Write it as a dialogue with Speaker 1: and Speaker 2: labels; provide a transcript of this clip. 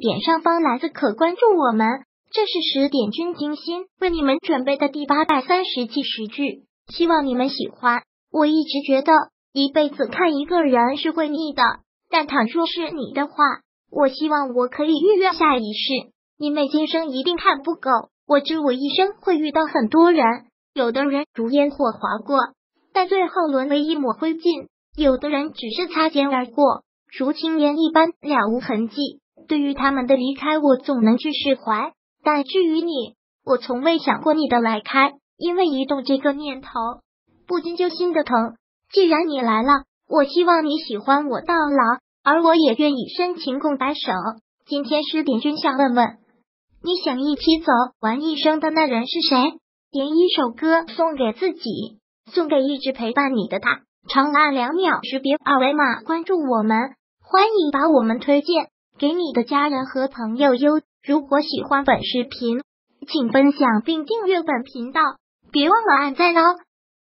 Speaker 1: 点上方蓝色可关注我们。这是十点君精心为你们准备的第八百三十期十句，希望你们喜欢。我一直觉得一辈子看一个人是会腻的，但倘若是你的话，我希望我可以预约下一世。你每今生一定看不够，我知我一生会遇到很多人，有的人如烟火划过，但最后沦为一抹灰烬；有的人只是擦肩而过，如青烟一般了无痕迹。对于他们的离开，我总能去释怀。但至于你，我从未想过你的来开，因为一动这个念头，不禁就心的疼。既然你来了，我希望你喜欢我到老，而我也愿意深情共白首。今天十点君想问问，你想一起走完一生的那人是谁？点一首歌送给自己，送给一直陪伴你的他。长按两秒识别二维码关注我们，欢迎把我们推荐给你的家人和朋友哟。如果喜欢本视频，请分享并订阅本频道，别忘了按赞哦！